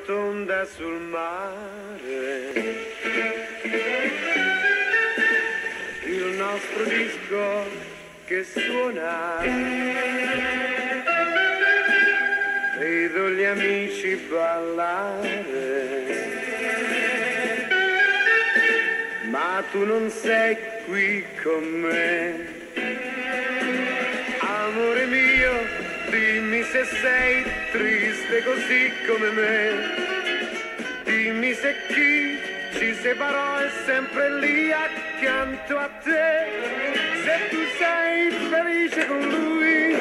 rotonda sul mare. Il nostro disco che suona. Vedo gli amici ballare. Ma tu non sei qui con me. Dimmi se sei triste così come me. Dimmi se chi ci separò è sempre lì accanto a te. Se tu sei felice con lui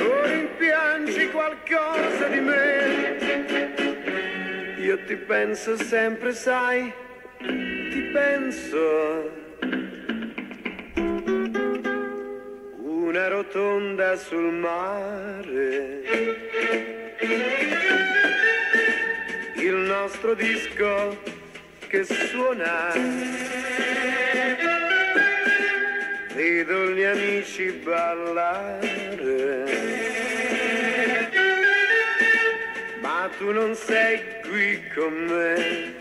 o rimpiangi qualcosa di me. Io ti penso sempre, sai, ti penso. Una rotonda sul mare. Il nostro disco che suona. Vedo gli amici ballare. Ma tu non sei qui con me.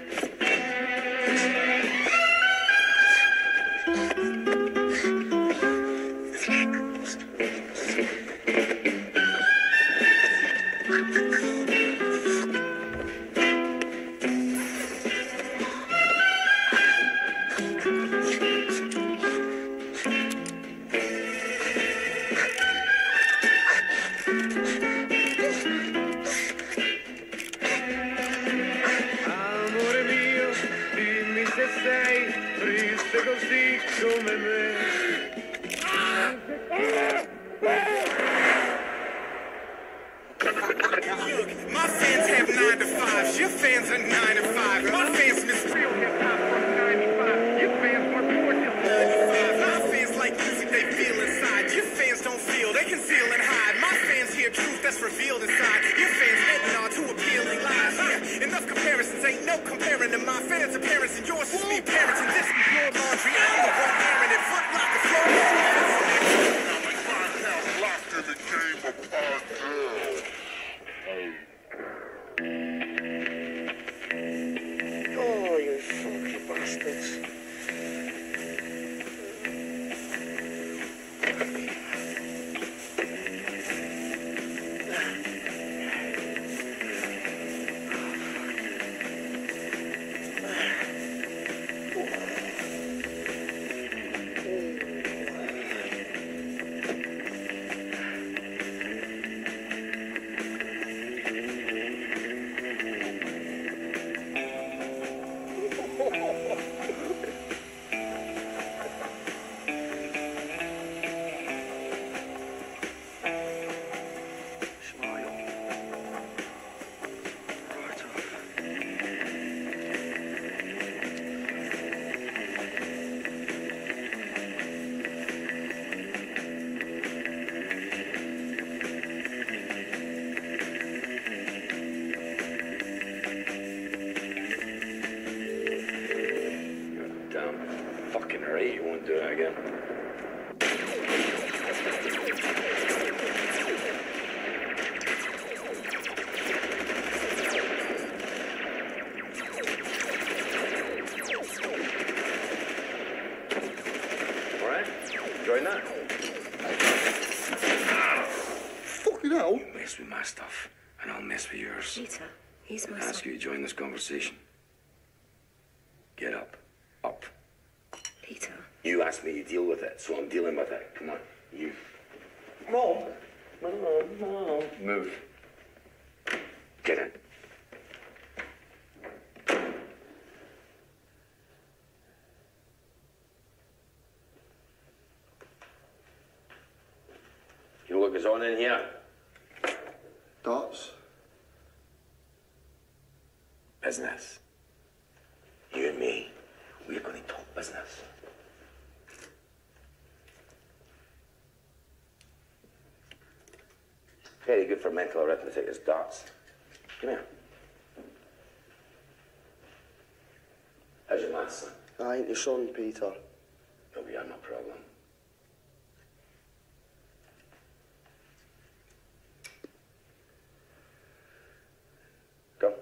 You to join this conversation. Get up. Up. Peter. You asked me to deal with it, so I'm dealing with it. Come on, you. Mom. Mom, Mom. Move. Get in. You look us on in here. Dots. Business. You and me, we're going to talk business. Very good for mental arithmetic is dots. Come here. How's your maths, son? I ain't your son, Peter. You'll be on no problem. Go.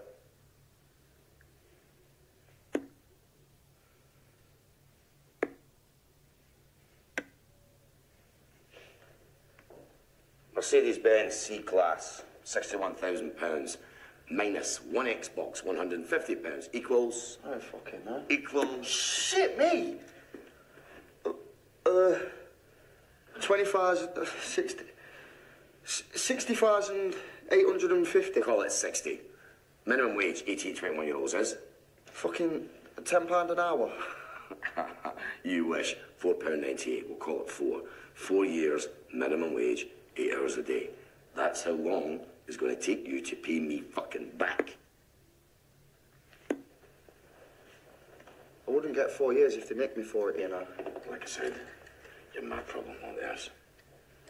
Mercedes Benz C Class, £61,000. Minus one Xbox, £150. Equals. I don't fucking know. Equals. Shit, me! Uh, 20,000, uh, 60, 60,850. Call it 60. Minimum wage, 18, 21 year olds is. Fucking £10 an hour. you wish. £4.98. We'll call it four. Four years, minimum wage, eight hours a day. That's how long it's going to take you to pay me fucking back. I wouldn't get four years if they make me for it, you know. Like I said, you're my problem, not theirs.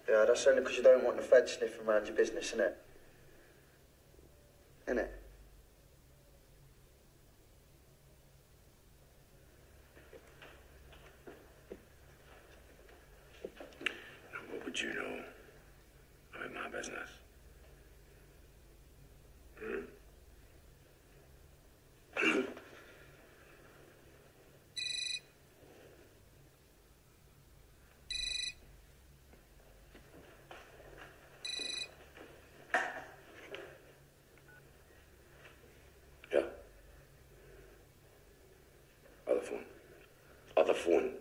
Yeah, that's only because you don't want the feds sniffing around your business, innit? Innit? What would you know about my business? Yeah. Other phone. Other phone.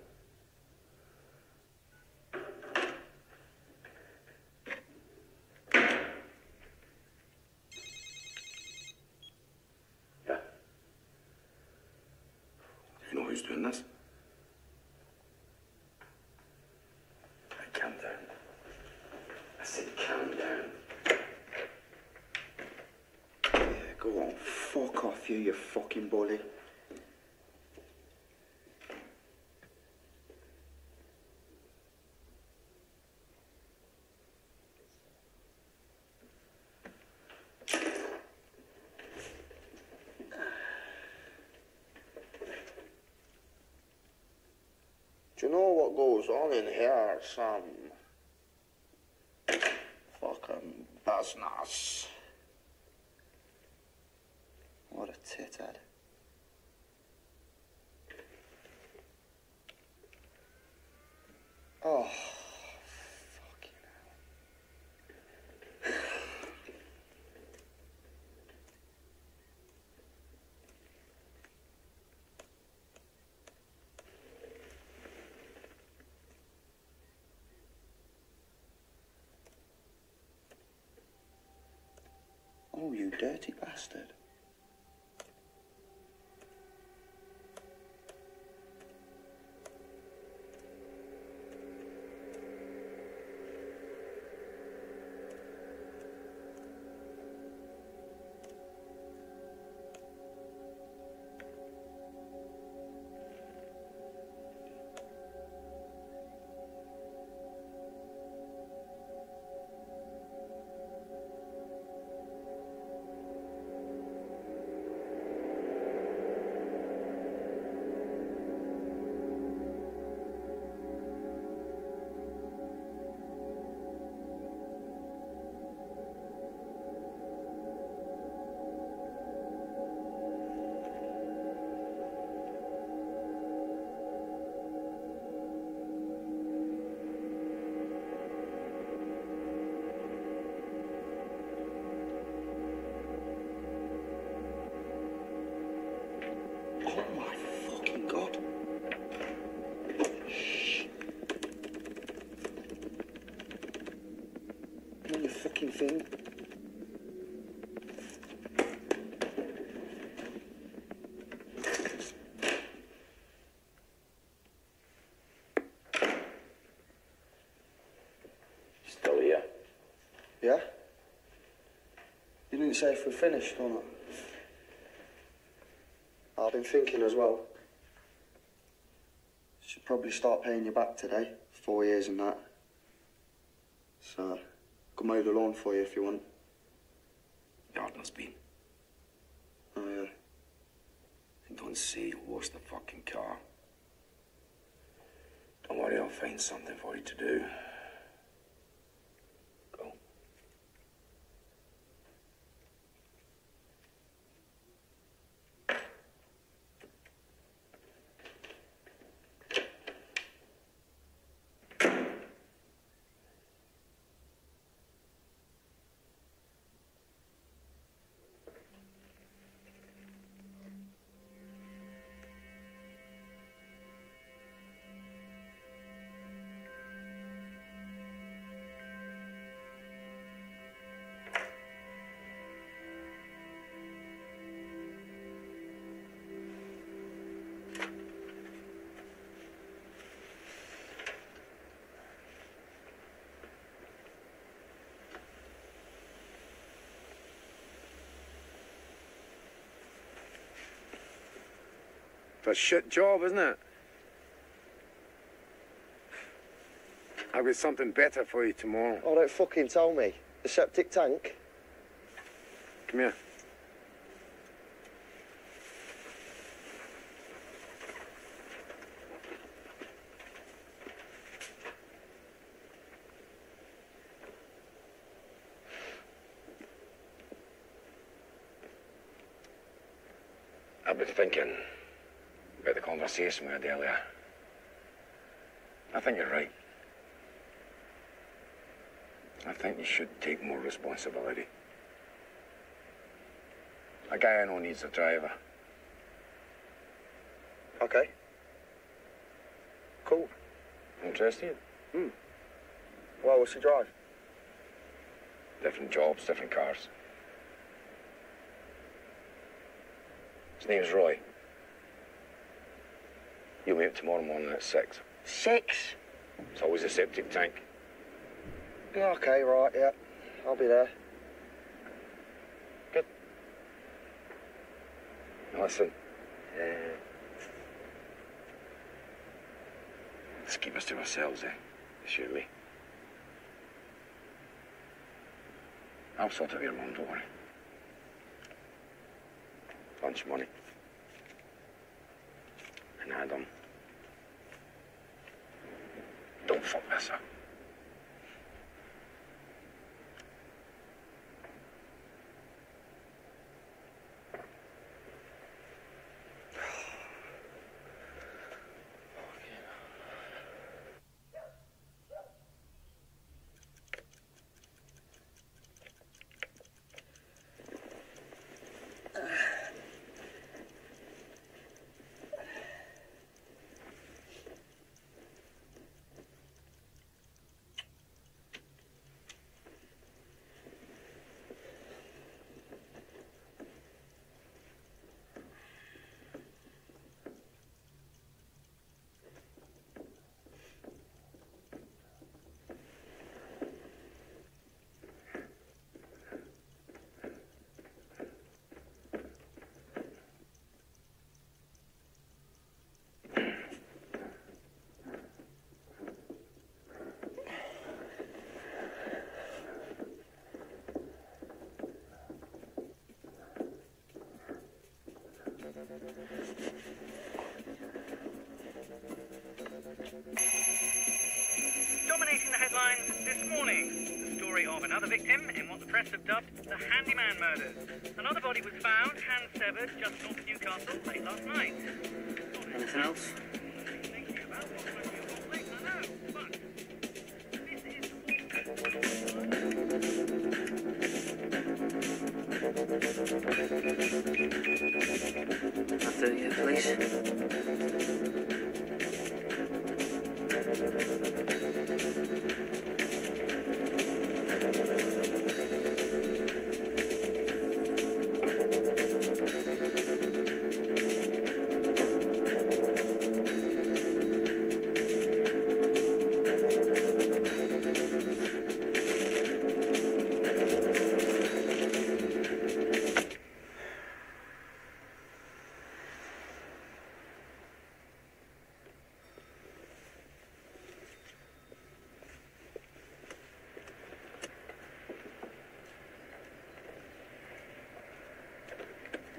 Yeah. You know who's doing this? Right, calm down. I said calm down. Yeah, go on. Fuck off, you, you fucking bully. You know what goes on in here, Sam? Fucking business. What a tithead. Oh, fucking hell. Oh, you dirty bastard. Your fucking thing. Still here. Yeah? You didn't say if we're finished or not. I've been thinking as well. Should probably start paying you back today. Four years and that. Can mow the for you if you want. Gardener's been. Oh, yeah. And don't say you wash the fucking car. Don't worry, I'll find something for you to do. It's a shit job, isn't it? I've got something better for you tomorrow. Oh, don't fucking tell me. The septic tank? Come here. I've been thinking the conversation we earlier. I think you're right. I think you should take more responsibility. A guy I know needs a driver. Okay. Cool. Interested? Hmm. Well, what's the drive? Different jobs, different cars. His name's Roy. You'll meet him tomorrow morning at six. Six? It's always a septic tank. Yeah, okay, right, yeah. I'll be there. Now Listen. Uh, let's keep us to ourselves, eh? You and me. I'll sort out your mum, don't worry. Lunch money. And Adam. Don't fuck this up. Dominating the headlines this morning. The story of another victim in the dubbed the Handyman murders. Another body was found, hand severed, just north of Newcastle late last night. Anything else?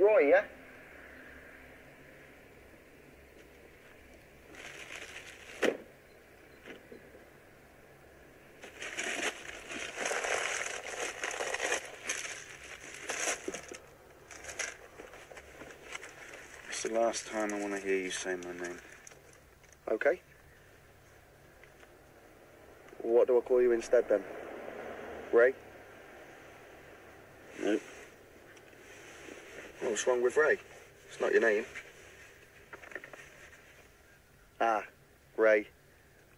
Roy, yeah? It's the last time I want to hear you say my name. Okay. What do I call you instead then? Ray? What's wrong with Ray? It's not your name. Ah, Ray,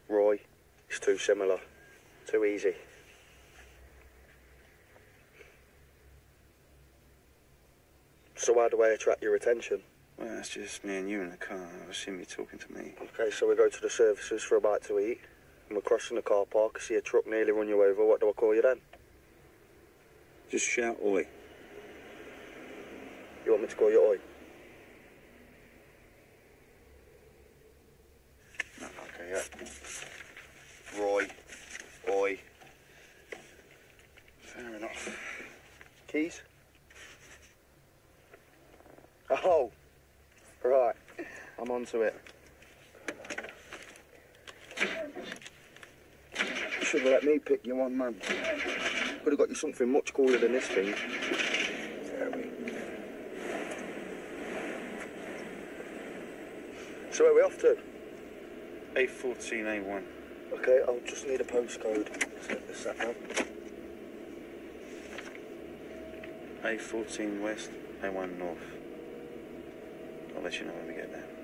Roy. It's too similar. Too easy. So why do I attract your attention? Well, it's just me and you in the car. I assume you're talking to me. Okay, so we go to the services for a bite to eat. And we're crossing the car park. I see a truck nearly run you over. What do I call you then? Just shout oi. You want me to call you Oi? Yeah. Roy. Oi. Fair enough. Keys? Oh. Right. I'm onto it. Should have let me pick you one, man. Could have got you something much cooler than this thing. There we. So where are we off to? A14A1. Okay, I'll just need a postcode. Set this up now. A14 West, A1 North. I'll let you know when we get there.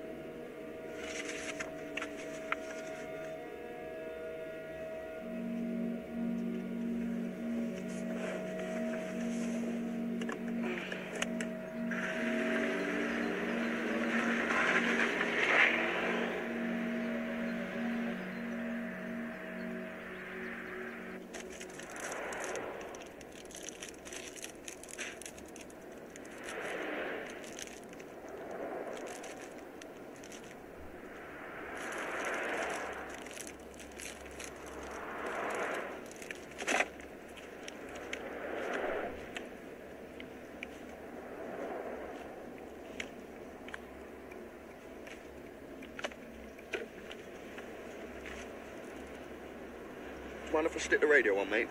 Stick the radio on, mate?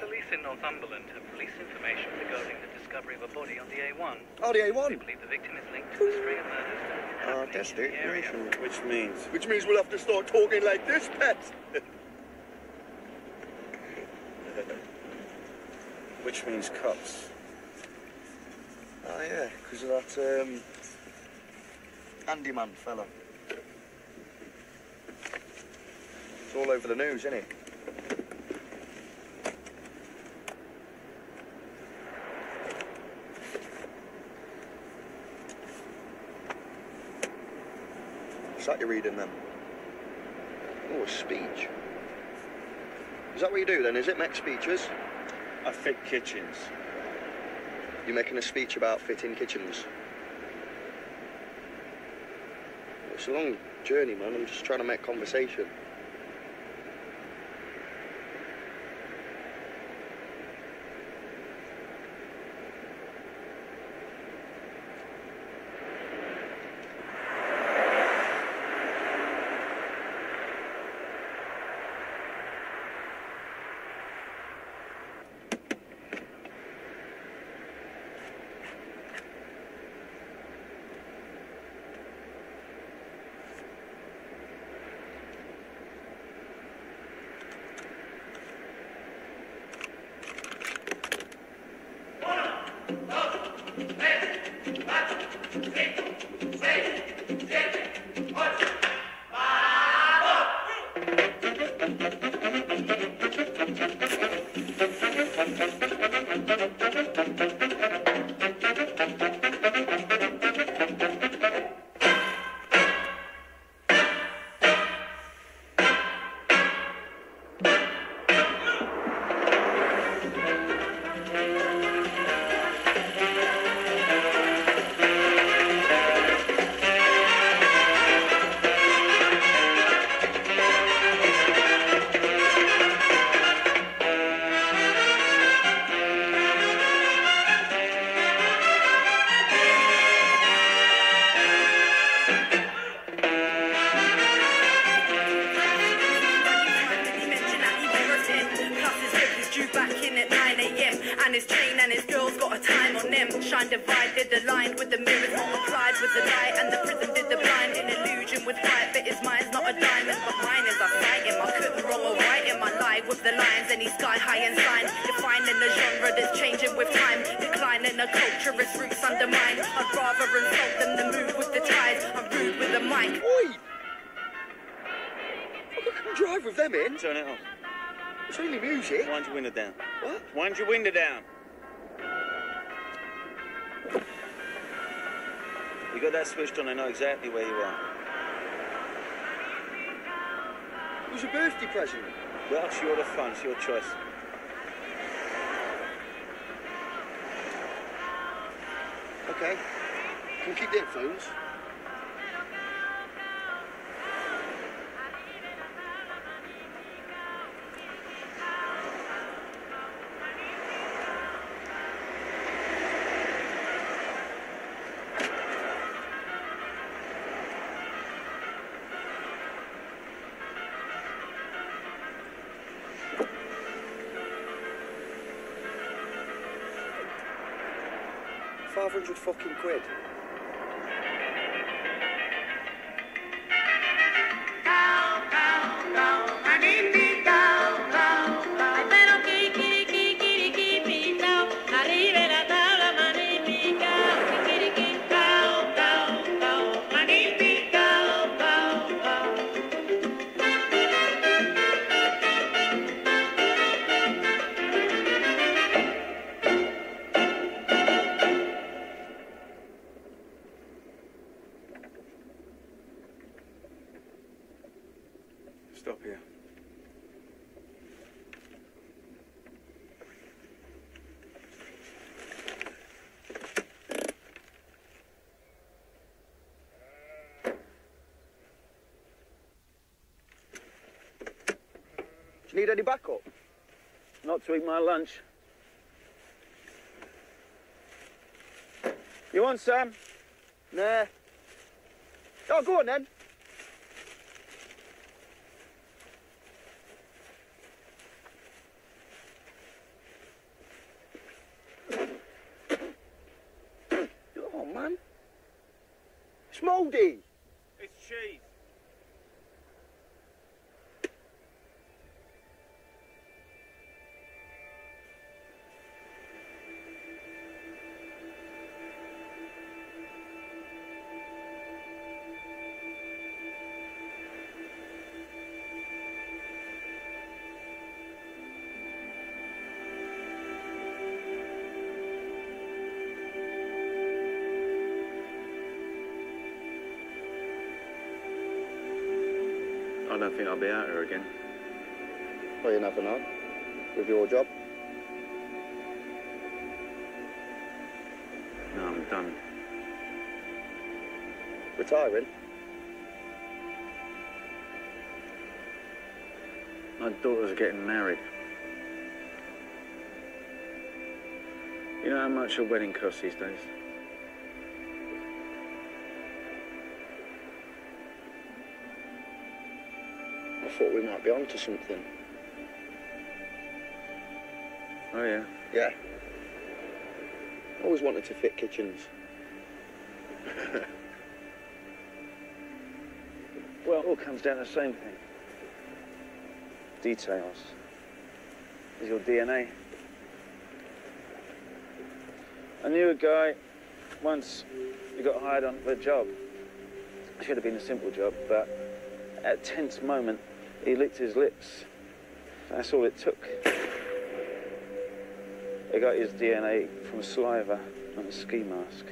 Police in Northumberland have police information regarding the discovery of a body on the A1. Oh, the A1. believe the victim is linked to a string of murders that have been Oh, happening that's in the it. area. Which means Which means we'll have to start talking like this, pet. which means cops. Oh yeah, because of that um, handyman fella. All over the news, isn't it? What's that you're reading then? Oh, a speech. Is that what you do then? Is it make speeches? I fit kitchens. You're making a speech about fitting kitchens. It's a long journey, man. I'm just trying to make conversation. Switched on, I know exactly where you are. It was a birthday present. Well, it's your fun, it's your choice. Okay. Can you keep the headphones? Five hundred fucking quid. Need any backup? Not to eat my lunch. You want some? Nah. Oh, go on then. Oh, man. It's mouldy. I don't think I'll be out here again. Well, you never know. With your job. No, I'm done. Retiring. My daughter's getting married. You know how much a wedding costs these days? Thought we might be onto something. Oh, yeah. Yeah. Always wanted to fit kitchens. Well, it all comes down to the same thing. Details. Is your DNA. I knew a guy once who got hired on for a job. It should have been a simple job, but at a tense moment, he licked his lips. That's all it took. They got his DNA from saliva on a ski mask.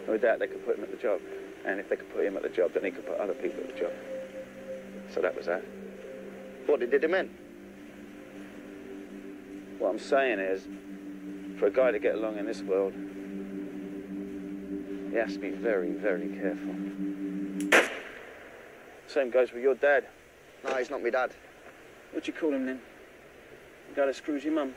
And with that, they could put him at the job. And if they could put him at the job, then he could put other people at the job. So that was that. What, did him in? What I'm saying is, for a guy to get along in this world, he has to be very, very careful. Same goes with your dad. No, he's not my dad. What do you call him then? The guy that screws your mum?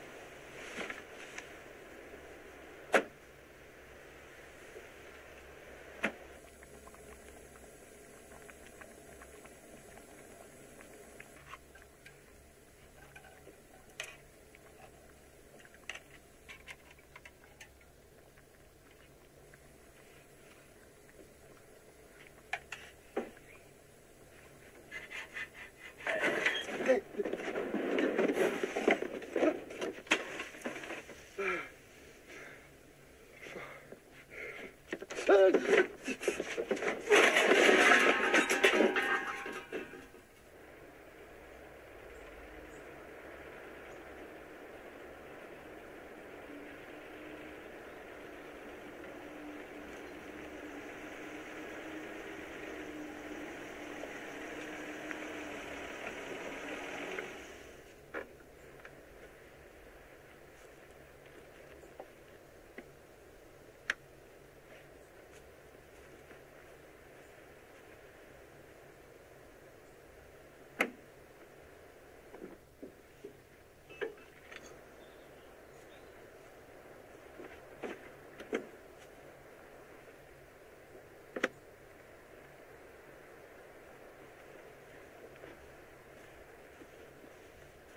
Good.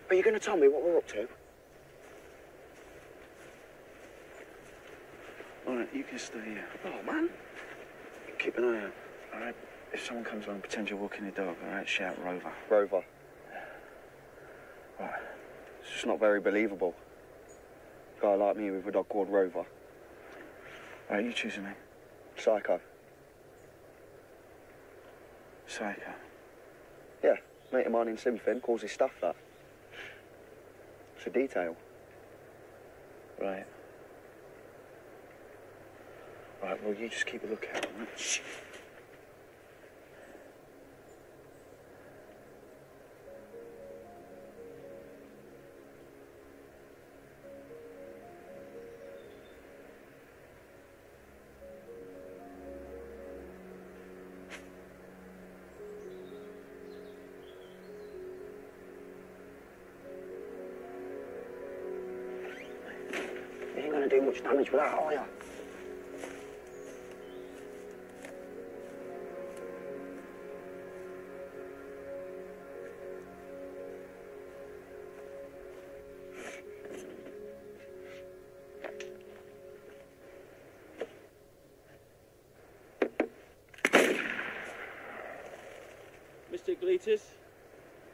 Are you going to tell me what we're up to? All right, you can stay here. Oh, man. Keep an eye out. All right. If someone comes along, pretend you're walking the dog. All right, shout Rover. Rover. Right. It's just not very believable. A guy like me with a dog called Rover. All right, you choose a name. Psycho. Psycho. Yeah, mate of mine in Simfin calls his staff that. A detail. Right. Right, well, you just keep a lookout. right? Gonna do much damage with that, are you? Mr. Gleatis,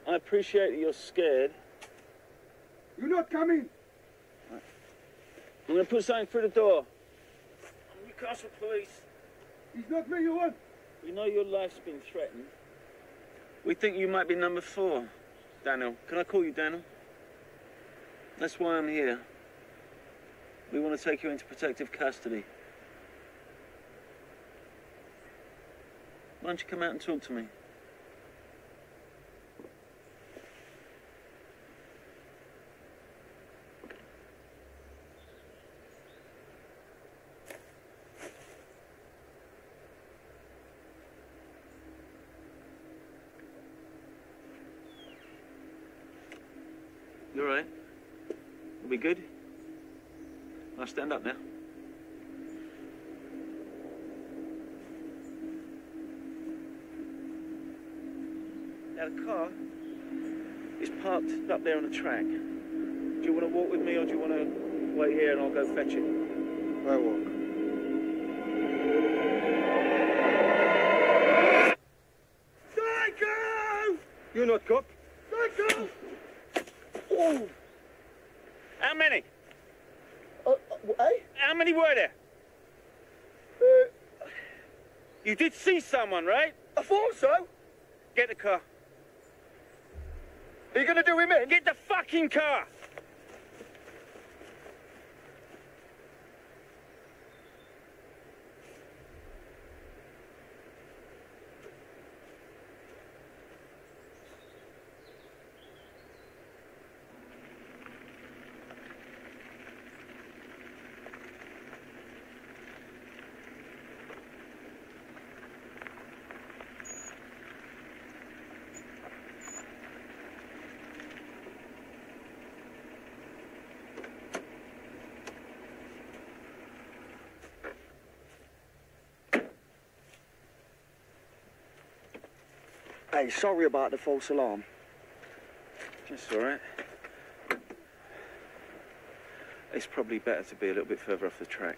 I appreciate that you're scared. You're not coming. I'm going to put something through the door. I'm Newcastle Police. He's not where you want. We know your life's been threatened. We think you might be number four. Daniel. Can I call you Daniel? That's why I'm here. We want to take you into protective custody. Why don't you come out and talk to me? You all right? Are we good? I'll stand up now. Now the car is parked up there on the track. Do you want to walk with me or do you want to wait here and I'll go fetch it? I walk. Psycho! You're not cop. Psycho! Oh! How many? Uh, uh, eh? How many were there? Uh, You did see someone, right? I thought so. Get the car. Are you gonna do him in? Get the fucking car! Hey, sorry about the false alarm. That's all right. It's probably better to be a little bit further off the track.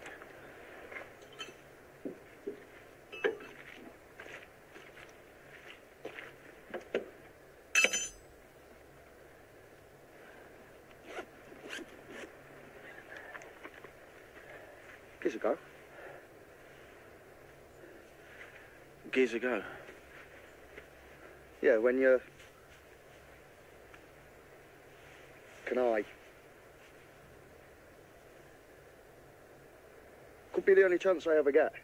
Gives a go. Gears a go. When you're. Can I? Could be the only chance I ever get.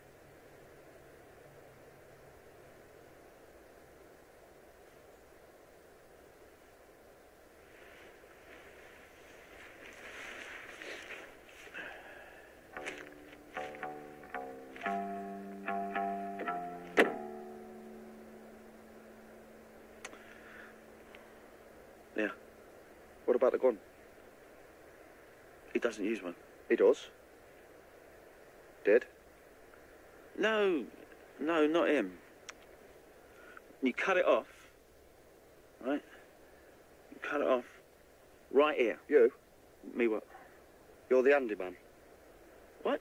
Doesn't use one. He does. Did? No, no, not him. You cut it off, right? You cut it off, Right here. You? Me what? You're the handyman. What?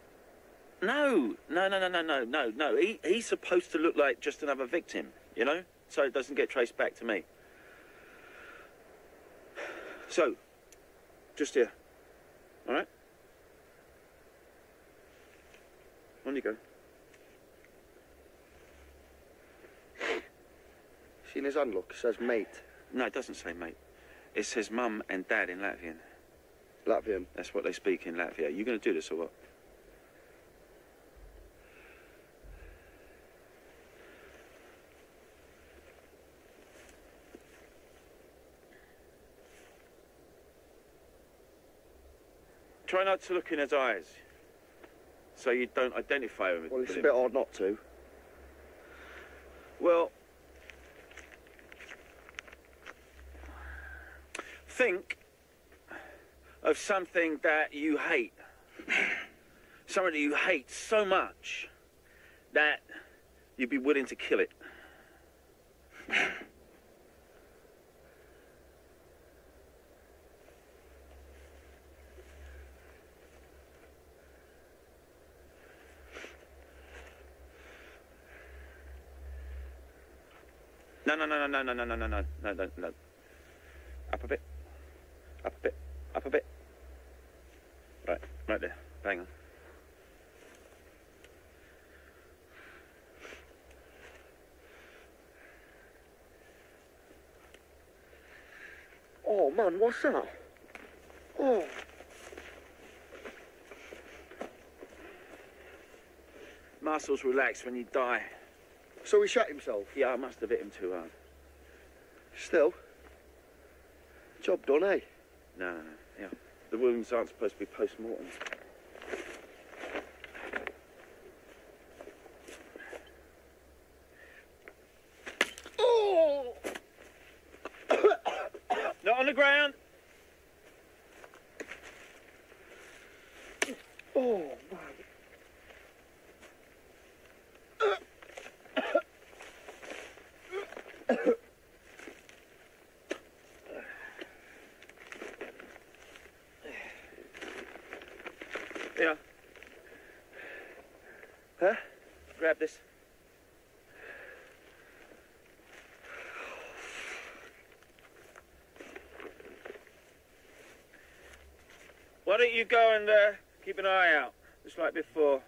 No, no, no, no, no, no, no, no. He, he's supposed to look like just another victim, you know? So it doesn't get traced back to me. So, just here. All right? On you go. Seen his hand look? It says mate. No, it doesn't say mate. It says mum and dad in Latvian. Latvian. That's what they speak in Latvia. You going to do this or what? Try not to look in his eyes, so you don't identify with Well, it's with a bit hard not to. Well, think of something that you hate. Something that you hate so much that you'd be willing to kill it. No, no, no, no, no, no, no, no, no, no, no. Up a bit. Up a bit. Up a bit. Right, right there. Bang on. Oh, man, what's that? Oh. Muscles relax when you die. So he shot himself? Yeah, I must have hit him too hard. Still. Job done, eh? No, no, no. Yeah. The wounds aren't supposed to be post-mortem. Oh! Not on the ground. Oh, man. Yeah. Huh? Grab this. Why don't you go and uh, keep an eye out, just like before?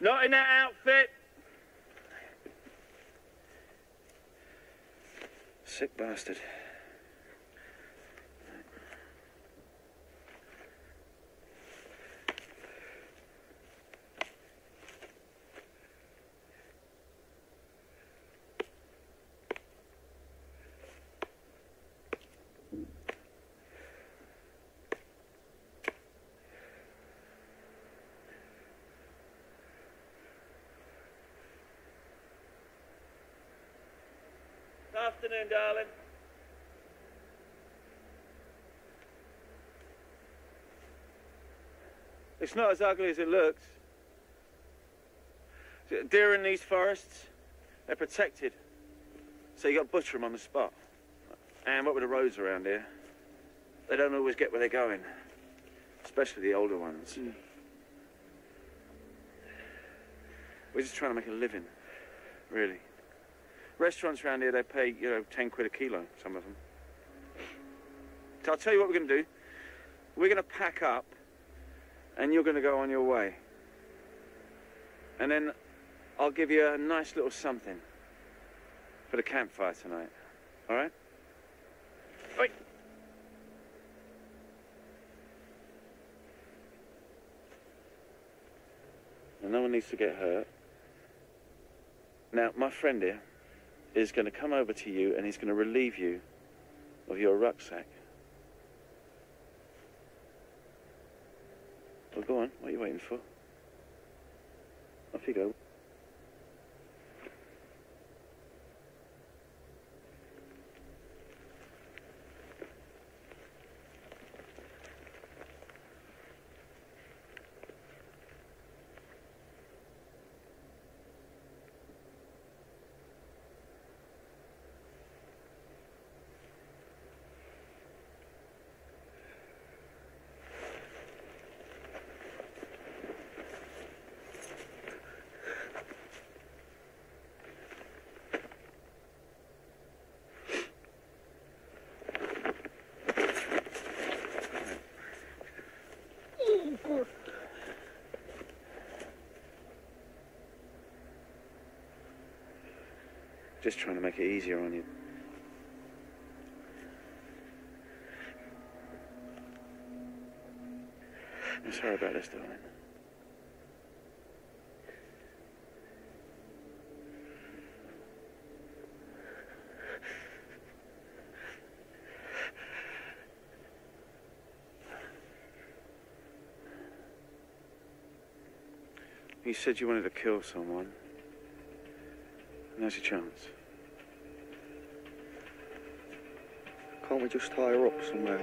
Not in that outfit. Sick bastard. Afternoon, darling. It's not as ugly as it looks. Deer in these forests, they're protected. So you got to butcher them on the spot. And what with the roads around here, they don't always get where they're going. Especially the older ones. Hmm. We're just trying to make a living, really. Restaurants around here, they pay, you know, 10 quid a kilo, some of them. So I'll tell you what we're going to do. We're going to pack up, and you're going to go on your way. And then I'll give you a nice little something for the campfire tonight. All right? Oi. And no one needs to get hurt. Now, my friend here is going to come over to you and he's going to relieve you of your rucksack. Well, go on. What are you waiting for? Off you go. Just trying to make it easier on you. I'm sorry about this, darling. You said you wanted to kill someone. Now's your chance. Can't we just tie her up somewhere?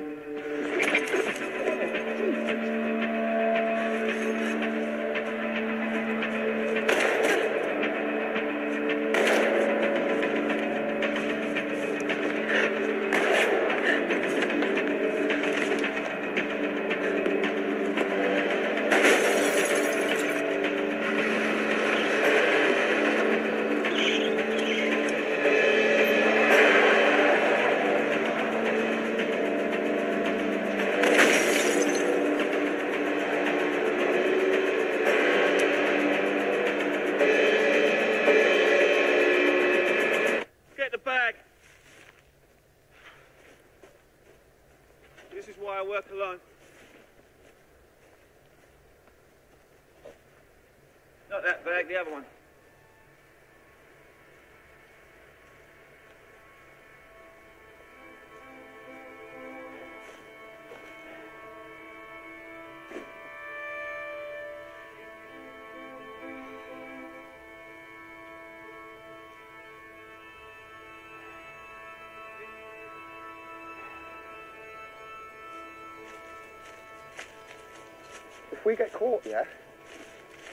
We get caught, yeah,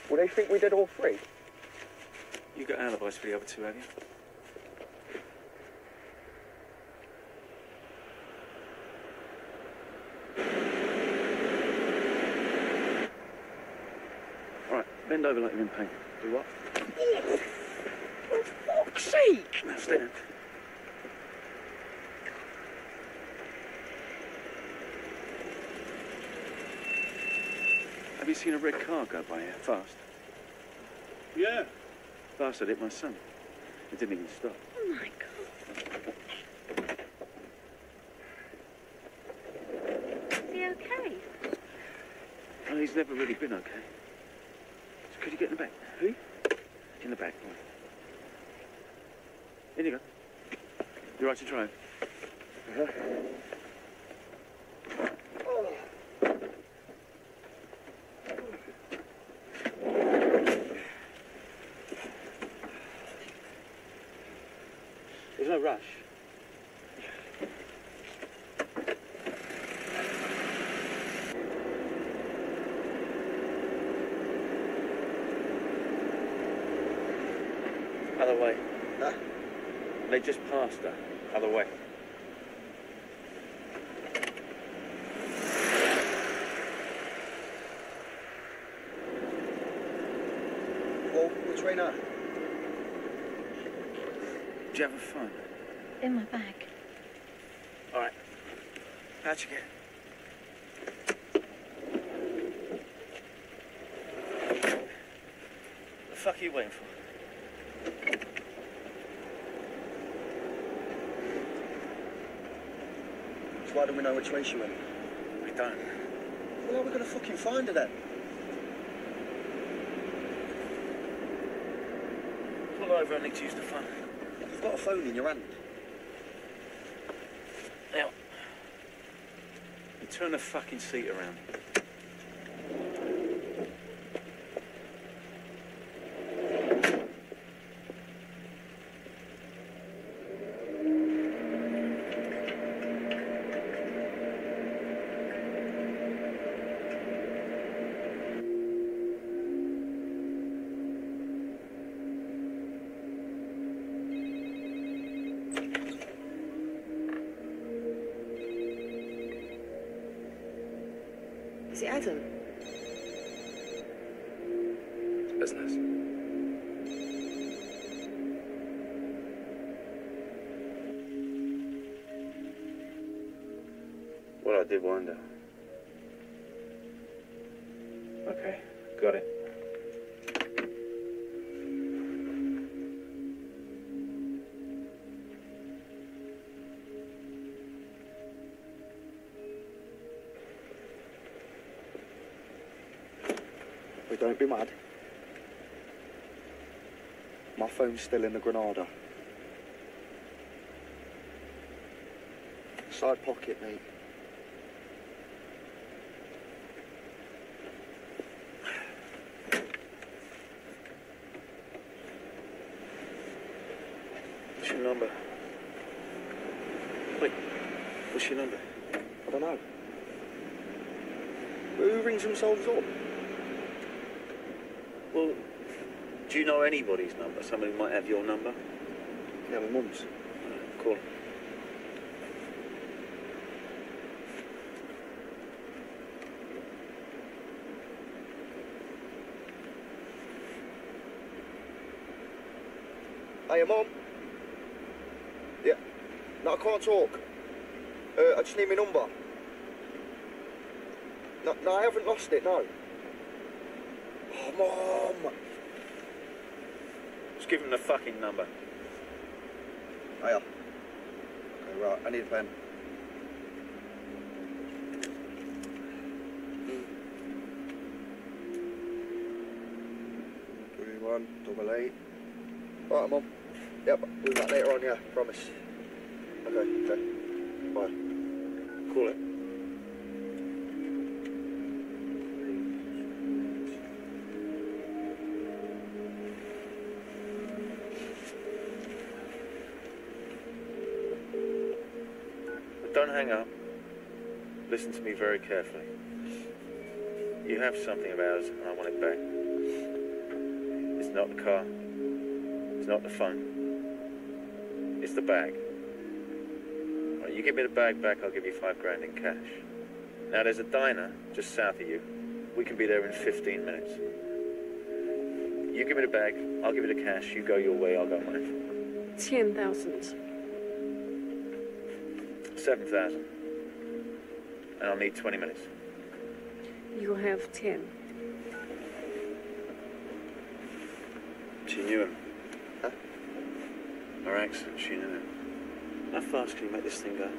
will they think we did all three? You got alibis for the other two, have you? All right, bend over like you're in pain. Do what? Oh, for fuck's sake! Now stand. Seen a red car go by here fast? Yeah. Bastard hit my son. It didn't even stop. Oh my god. Is he okay? Oh, he's never really been okay. So could you get in the back? Who? In the back. all right. In you go. You're right to drive. There's no rush. Other way. Huh? They just passed her. Other way. Well, which way now? Do you have a phone? In my bag. All right. How'd you get? The fuck are you waiting for? Why don't we know which way she went? We don't. Well, we're we gonna fucking find her then. Pull over, to use the phone. You've got a phone in your hand. Now. You turn the fucking seat around. Don't be mad. My phone's still in the Granada. Side pocket, mate. What's your number? Wait, what's your number? I don't know. Who rings themselves up? Well, do you know anybody's number? Somebody might have your number? Yeah, my mum's. Call 'em. Hiya, Mum. Yeah. No, I can't talk. Uh, I just need my number. No, no, I haven't lost it, no. Oh, Mum. Just give him the fucking number. Hiya. Okay, right, I need a pen. Three, one, double eight. Right, Mum. Yep, we'll be back later on, yeah, promise. Okay, okay. Bye. Call it. Listen to me very carefully. You have something of ours, and I want it back. It's not the car. It's not the phone. It's the bag. Right, you give me the bag back, I'll give you five grand in cash. Now, there's a diner just south of you. We can be there in 15 minutes. You give me the bag, I'll give you the cash. You go your way, I'll go mine. 10,000. 7,000. And I'll need 20 minutes. You have 10. She knew him. Huh? Her accent, she knew him. How fast can you make this thing go?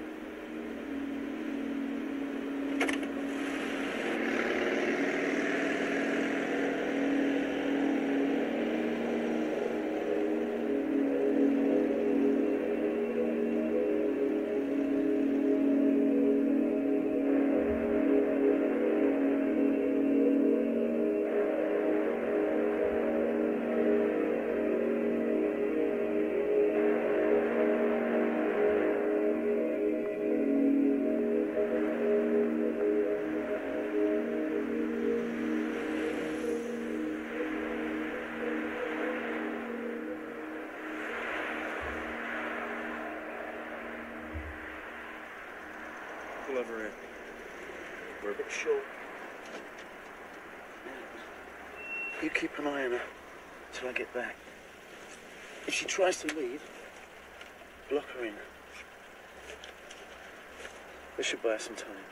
Till I get back. If she tries to leave, block her in. This should buy us some time.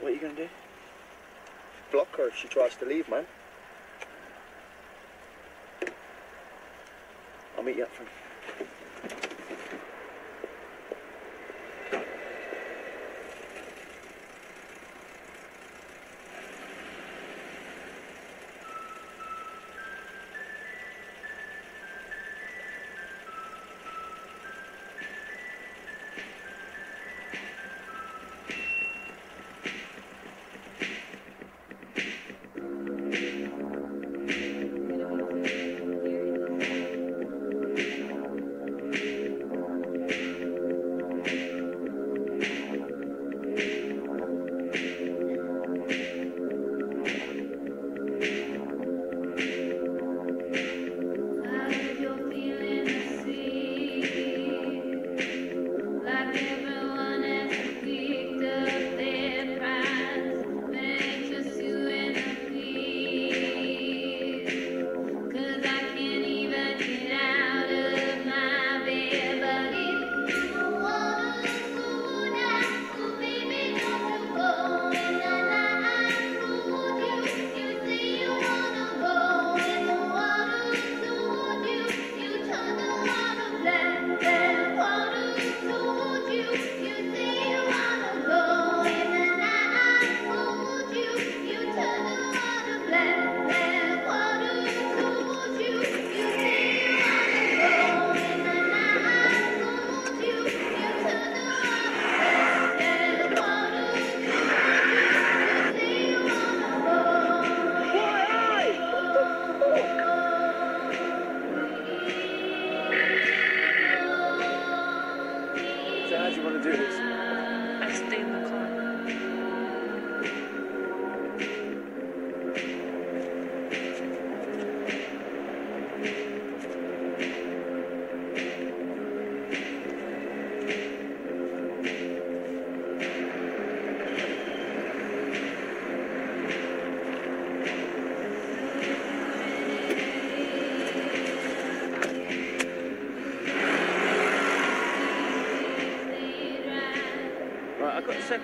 What are you going to do? Block her if she tries to leave, man. I'll meet you up front.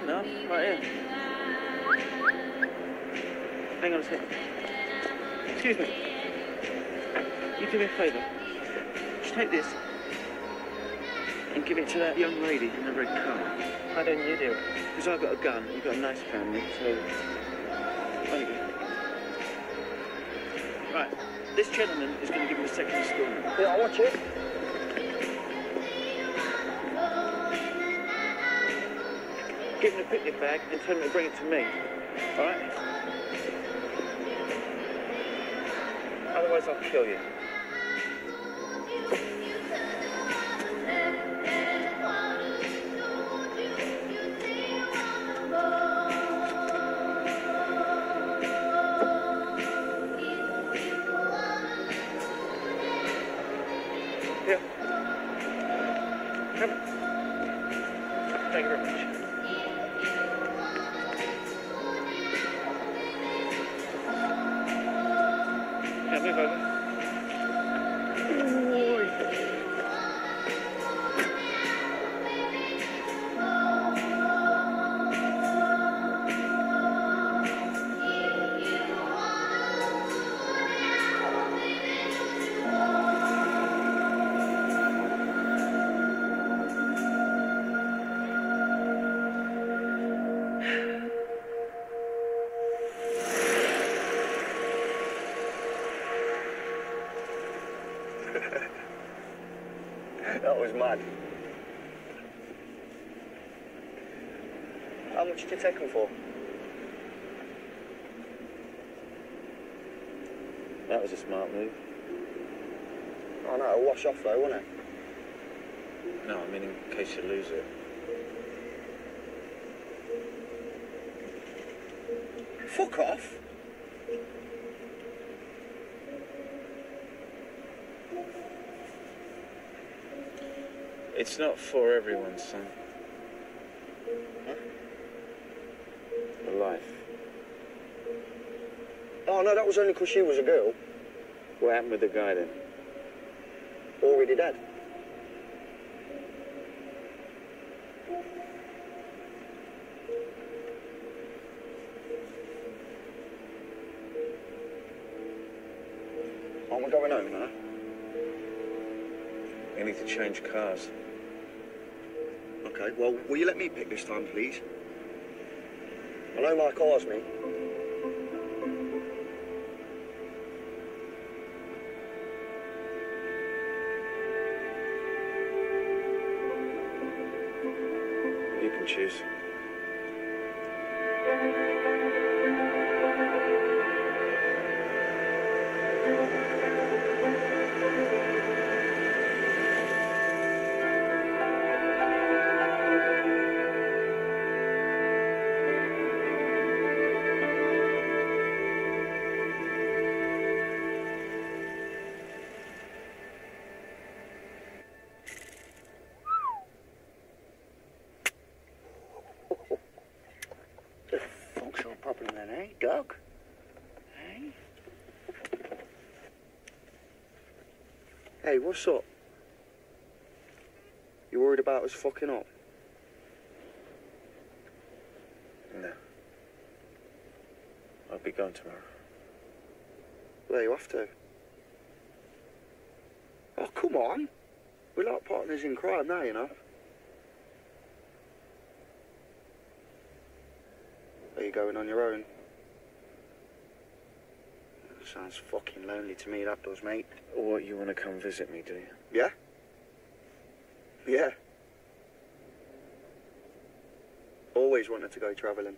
I've got the second half right here. Hang on a second. Excuse me. You do me a favour. Just take this and give it to that young lady in the red car. Why don't you do it? Because I've got a gun, you've got a nice family, so... On you go. Right, this gentleman is going to give you a second instalment. Yeah, I'll watch it. Give him a picnic bag and tell him to bring it to me. All right? Otherwise, I'll kill you. You take him for? That was a smart move. Oh no, it'll wash off though, won't it? No, I mean in case you lose it. Fuck off. It's not for everyone, son. The life. Oh no, that was only because she was a girl. What happened with the guy then? Already dead. We going home now? We need to change cars. Okay, well, will you let me pick this time, please? I know my car's me. You Doug? Eh? Hey, what's up? You worried about us fucking up? No. I'll be gone tomorrow. Where you off to? Oh, come on. We're like partners in crime now, you know. Are you going on your own? Sounds fucking lonely to me, that does, mate. Or you want to come visit me, do you? Yeah? Yeah. Always wanted to go travelling.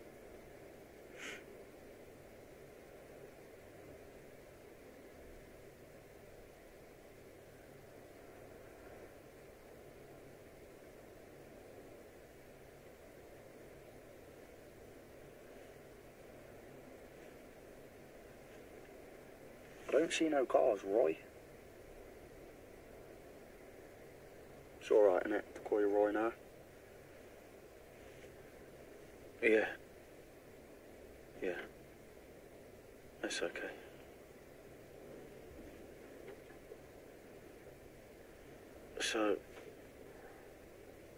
Don't see no cars, Roy. It's alright, innit, to call you Roy now? Yeah. Yeah. That's okay. So,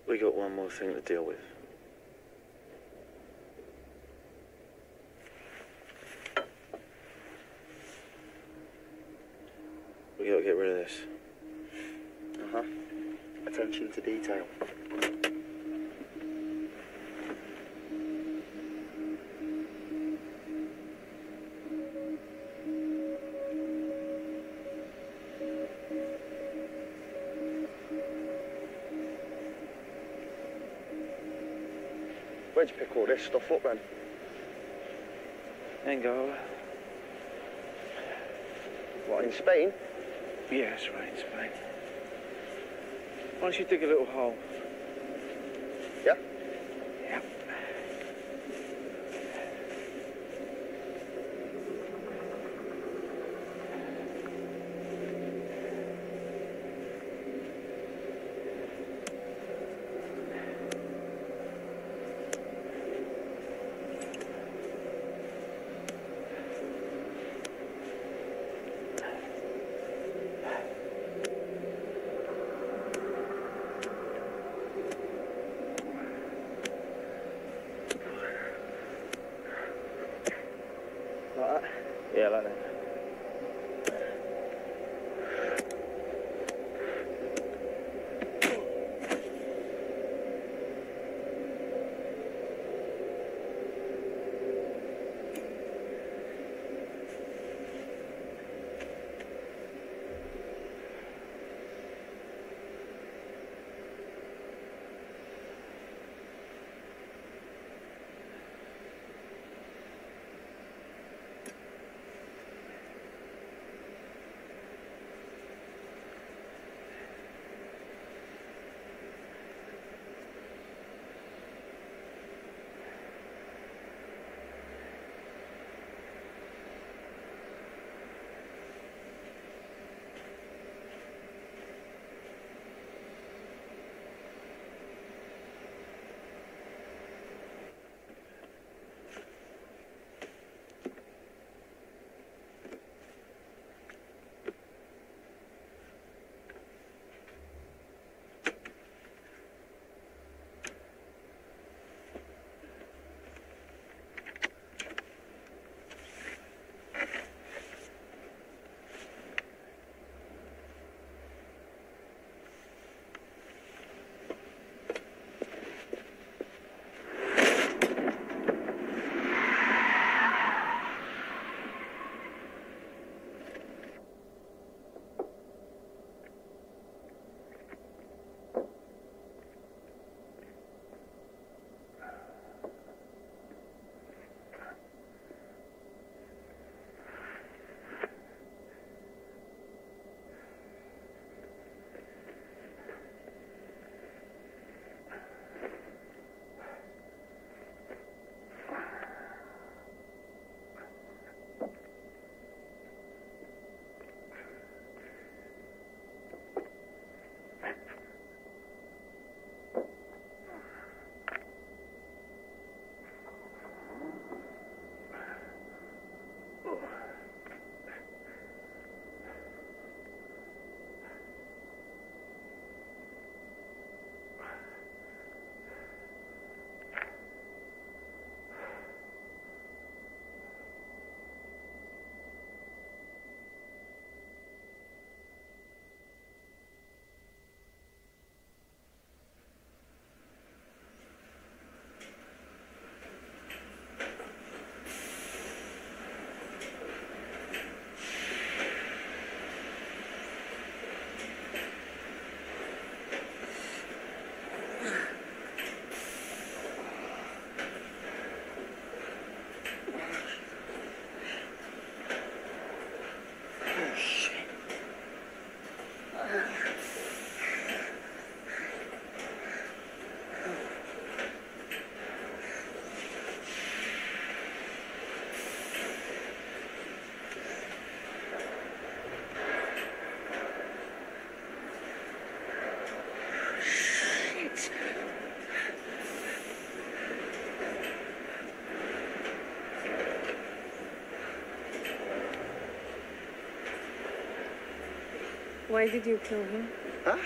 we got one more thing to deal with. We gotta get rid of this. Uh-huh. Attention to detail. Where'd you pick all this stuff up then? Angola. What, in Spain? Yeah, that's right, it's fine. Why don't you dig a little hole? Yeah? Why did you kill him? Huh?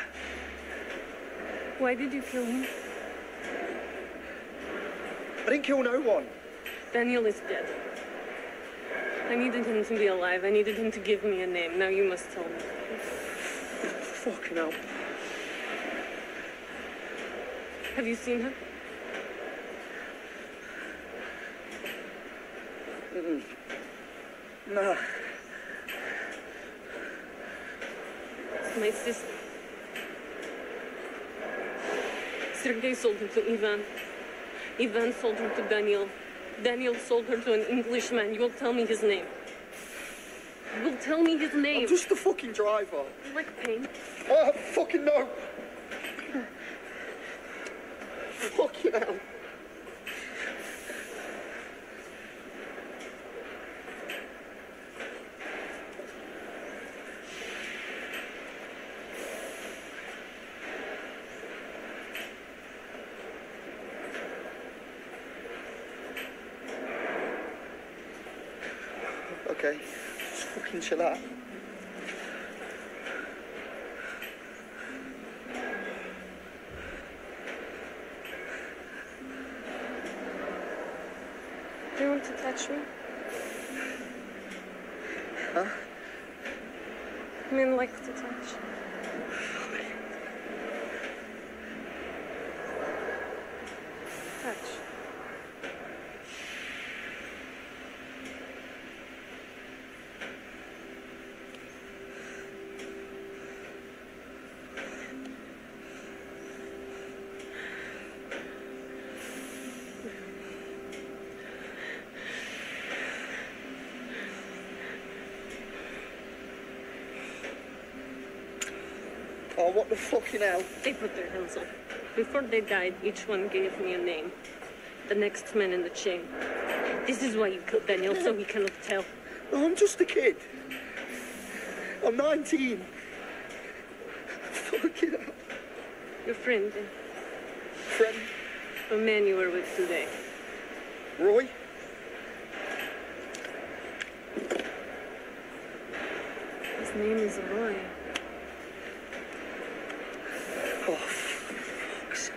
Why did you kill him? I didn't kill no one. Daniel is dead. I needed him to be alive. I needed him to give me a name. Now you must tell me. Fucking hell. Have you seen her? Mm-mm. No. It's my sister. Sergei sold her to Ivan. Ivan sold her to Daniel. Daniel sold her to an Englishman. You will tell me his name. You will tell me his name. I'm just a fucking driver. You like pain? Oh, fucking no. fucking hell. Okay, just fucking chill out. Do you want to touch me? Huh? I mean, like to touch. Touch. Oh, what the fucking hell? They put their hands up. Before they died, each one gave me a name. The next man in the chain. This is why you killed Daniel, so he cannot tell. No, I'm just a kid. I'm 19. Fucking hell. Your friend, Friend, the man you were with today. Roy? His name is Roy. Oh, fuck's sake.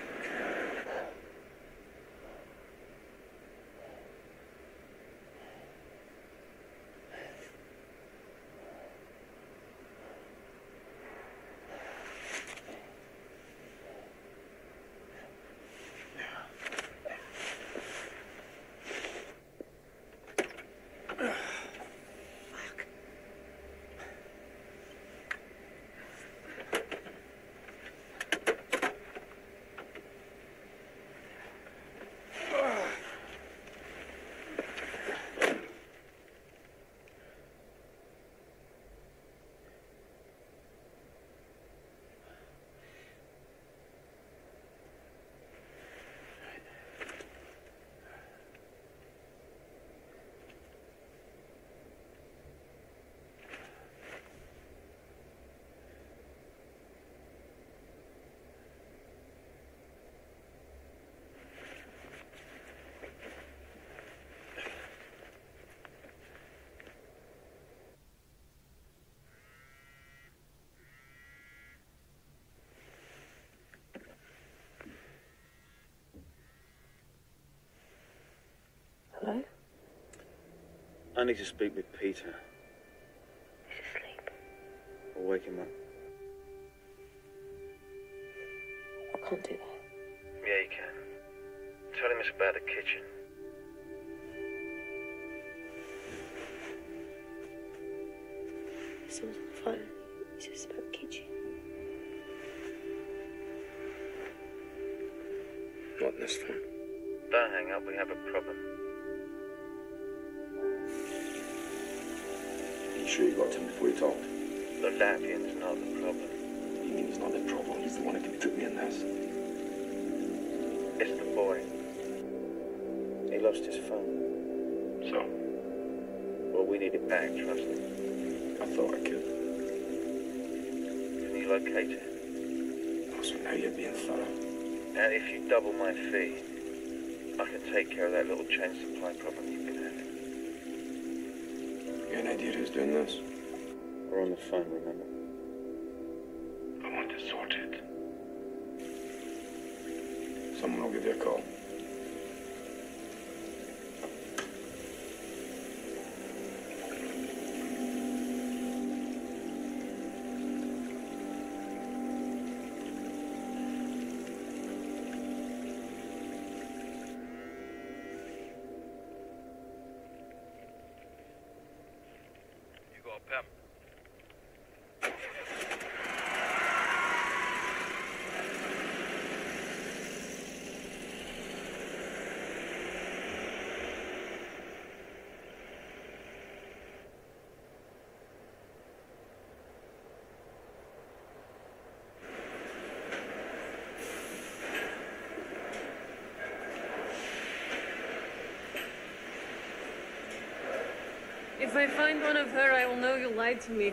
Hello? I need to speak with Peter. He's asleep. I'll wake him up. I can't do that. Yeah, you can. Tell him it's about the kitchen. Got to him talked? The Latvian's not the problem. You mean he's not the problem? He's the one who can put me in this. It's the boy. He lost his phone. So? Well, we need it back, trust me. I thought I could. Can you locate it? Oh, so now you're being thorough. Now, if you double my fee, I can take care of that little chain supply problem you've been having. You got an idea who's doing this? on the phone, remember? I want it. Someone will give you a call. If I find one of her, I will know you lied to me.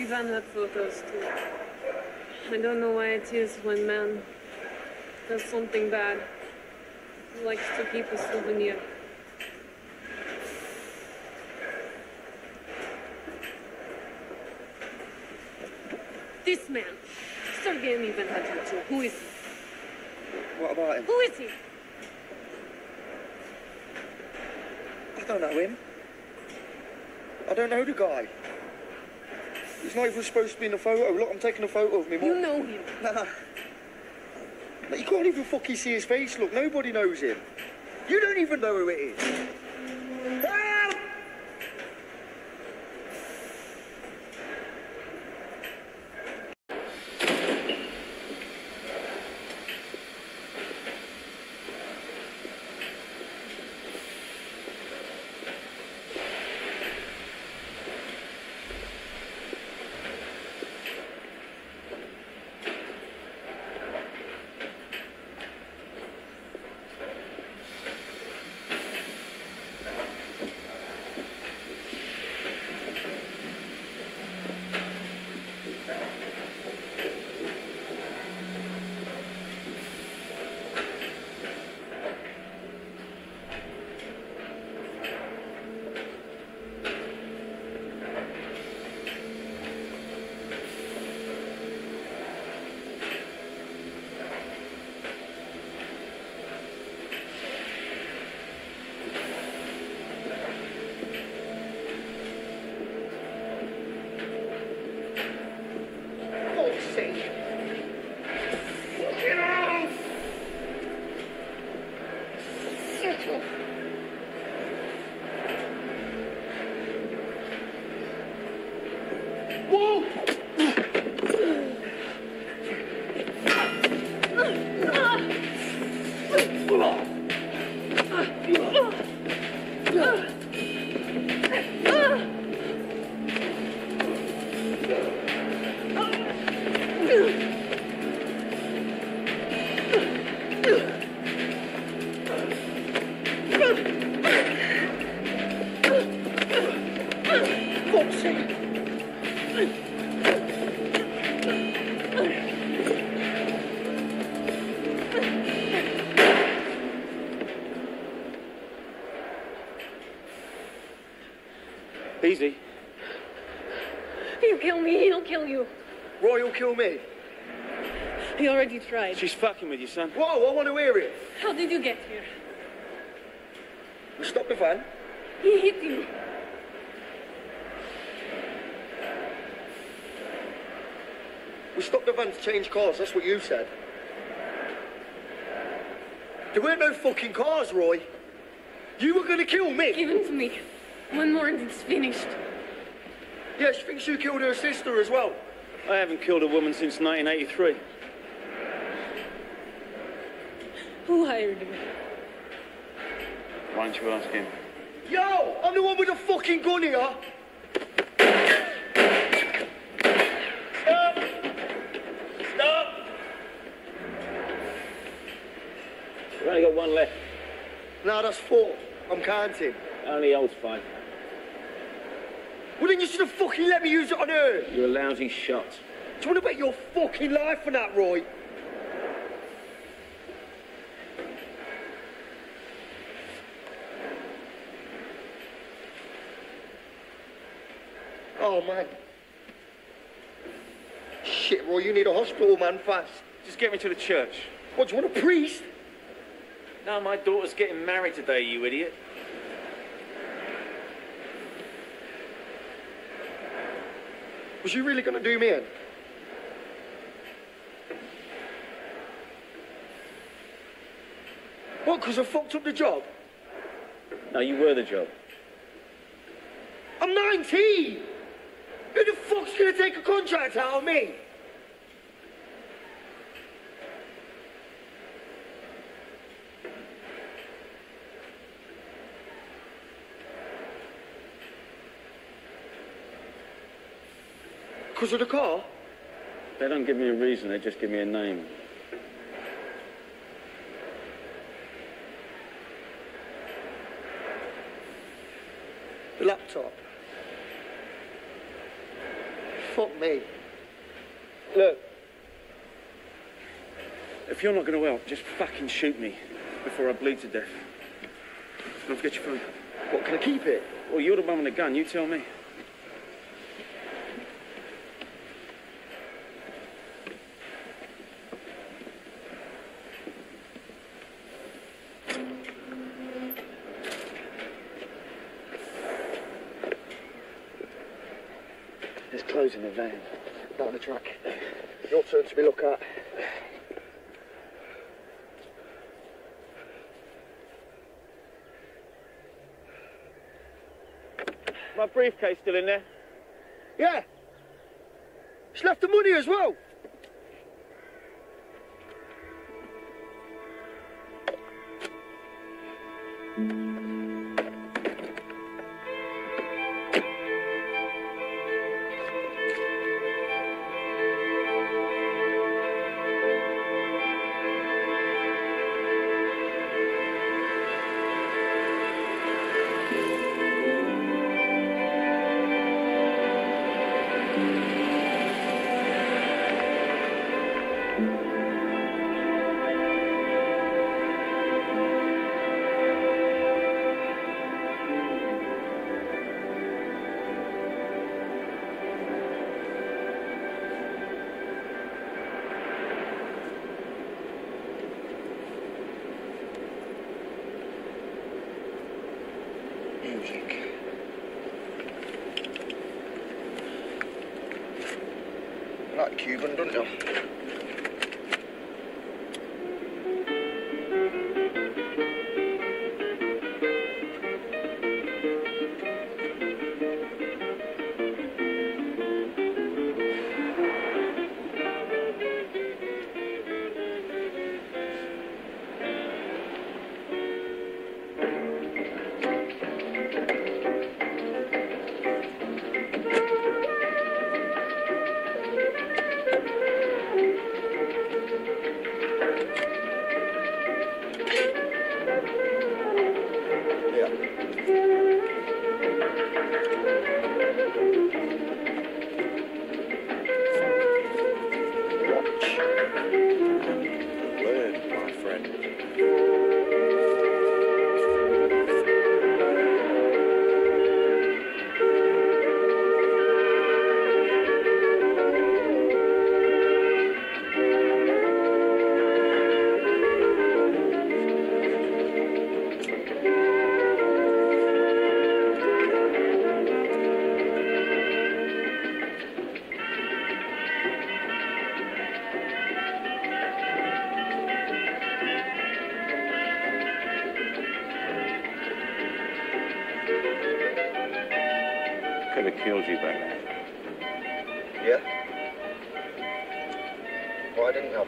Ivan had photos too. I don't know why it is when man does something bad, he likes to keep a souvenir. This man, Sergei Ivan. Who is he? What about him? Who is he? I don't know him. I don't know the guy. He's not even supposed to be in the photo. Look, I'm taking a photo of me. You know him. Nah, You can't even fucking see his face. Look, nobody knows him. You don't even know who it is. You kill me, he'll kill you. Roy will kill me. He already tried. She's fucking with you, son. Whoa, I want to hear it. How did you get here? We stopped the van. He hit you. We stopped the van to change cars. That's what you said. There weren't no fucking cars, Roy. You were going to kill me. Give him to me. One more and it's finished. Yeah, she thinks you killed her sister as well. I haven't killed a woman since 1983. Who hired him? Why don't you ask him? Yo, I'm the one with the fucking gun here. Stop! Stop! We've only got one left. No, that's four. I'm counting. Only holds five. Well, then you should have fucking let me use it on her. You're a lousy shot. Do you want to bet your fucking life on that, Roy? Oh, man. shit, Roy. You need a hospital man fast. Just get me to the church. What, do you want a priest? No, my daughter's getting married today, you idiot. Was you really going to do me in? What, because I fucked up the job? No, you were the job. I'm 19! Who the fuck's going to take a contract out of me? Because of the car? They don't give me a reason, they just give me a name. The laptop. Fuck me. Look. If you're not going to help, just fucking shoot me before I bleed to death. Don't forget your phone. What, can I keep it? Well, you're the one with the gun, you tell me. There's clothes in the van. Down the track. Your turn to be looked at. My briefcase still in there? Yeah. She's left the money as well. Why didn't I?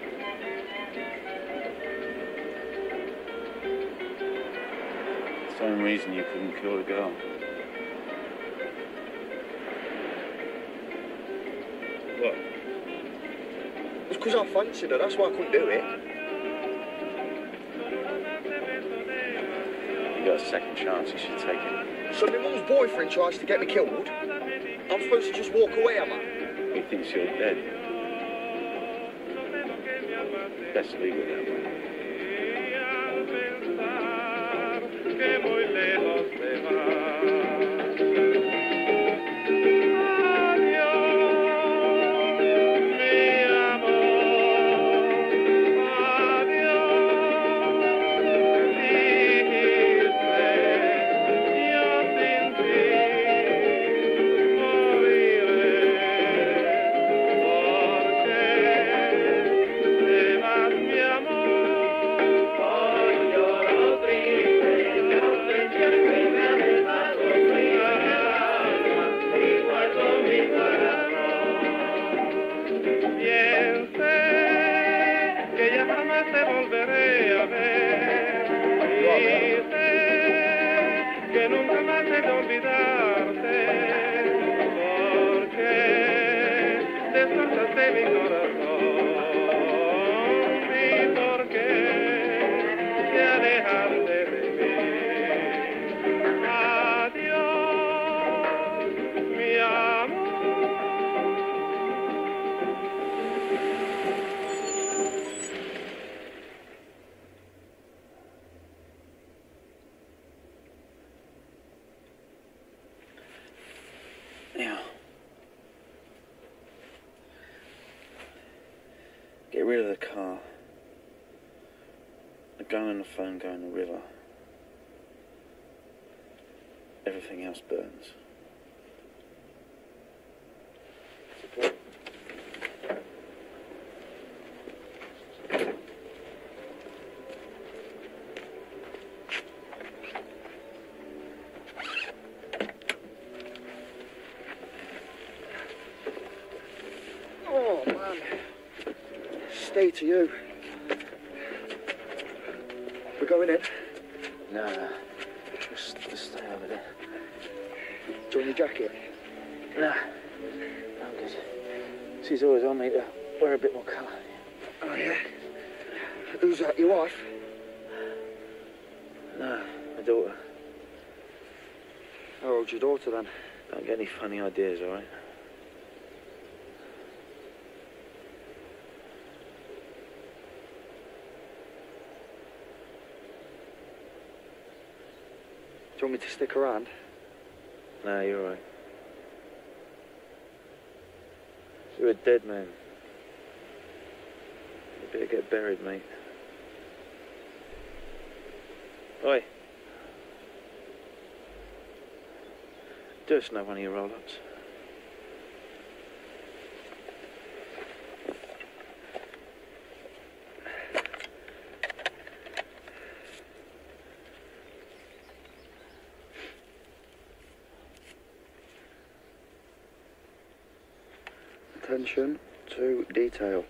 Same reason you couldn't kill the girl. What? It's because I fancied her, that's why I couldn't do it. You got a second chance, you should take it. So my mum's boyfriend tries to get me killed. I'm supposed to just walk away, am I? He thinks you're dead. Leave it that. Oh, man. Stay to you. We're going in. No, no. Just, just stay over there. Do you want your jacket? Nah. I'm good. She's always on me to wear a bit more colour. Oh, yeah? Who's that, your wife? No, my daughter. How old's your daughter, then? Don't get any funny ideas, all right? Do you want me to stick around? No, you're all right. You're a dead man. You better get buried, mate. Oi. Do us know one of your roll-ups. Attention to detail.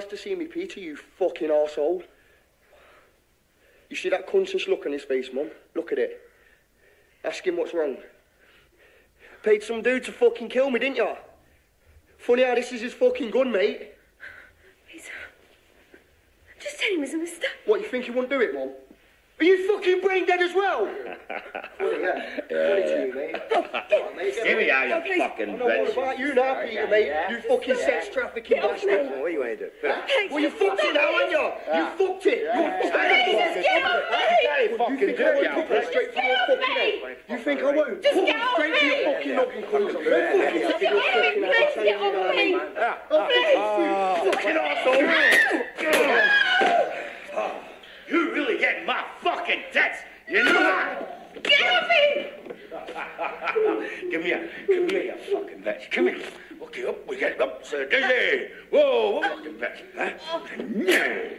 Surprised to see me, Peter, you fucking arsehole. You see that conscious look on his face, Mum? Look at it. Ask him what's wrong. Paid some dude to fucking kill me, didn't you? Funny how this is his fucking gun, mate. Peter. Just tell him it's a mistake. What, you think he won't do it, Mum? Are you fucking brain dead as well? Funny, yeah. Funny to you, mate. Come on, mate. Here we are, you Oh, please. fucking know bitch. about you now, Peter, mate. You fucking sex trafficking bastard. What you want to do? Well, you fucked it now, ain't you? You fucked it. You it. get off me! You think I won't put that straight for your fucking head? You think I won't? Just Put get it off straight for your me. fucking noggin, cruiser. Just get off me, please, get off me. Oh, Fucking arsehole! You really get my fucking tits! You know that? Get off me! Come here, come here, you fucking bitch. Come here. Okay, up, we get up, so Whoa, whoa. Huh? No.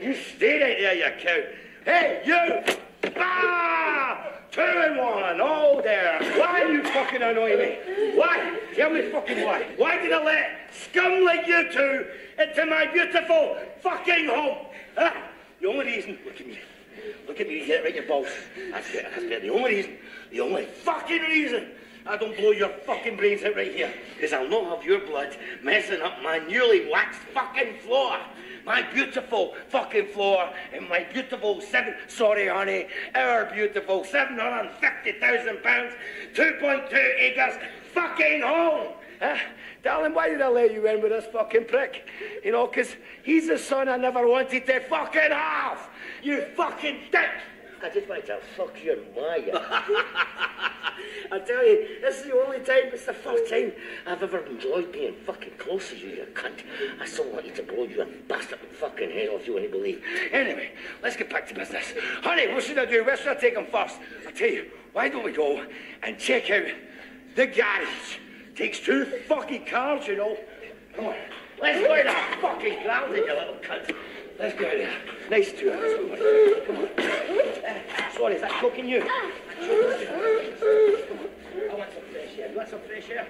You stay right there, you cow. Hey, you! Ah! Two in one, all there. Why are you fucking annoy me? Why? Tell me fucking why. Why did I let scum like you two into my beautiful fucking home? The only reason, look at me. Look at me, get right your balls. That's it, that's it. The only reason, the only fucking reason I don't blow your fucking brains out right here is I'll not have your blood messing up my newly waxed fucking floor. My beautiful fucking floor and my beautiful seven, sorry honey, our beautiful 750,000 pounds, 2.2 acres fucking home. Huh? Darling, why did I let you in with this fucking prick? You know, 'cause he's the son I never wanted to fucking have. You fucking dick. I just want to fuck your Maya. I tell you, this is the only time, it's the first time I've ever enjoyed being fucking close to you, you cunt. I so want you to blow you your bastard fucking head off, you wouldn't believe. Anyway, let's get back to business. Honey, what should I do? Where should I take him first? I'll tell you, why don't we go and check out the garage? Takes two fucking cars, you know. Come on, let's go to the fucking ground, you little cunt. Let's go there. Nice to have Come on. Uh, sorry, is that choking you? I want some fresh air. You want some fresh air?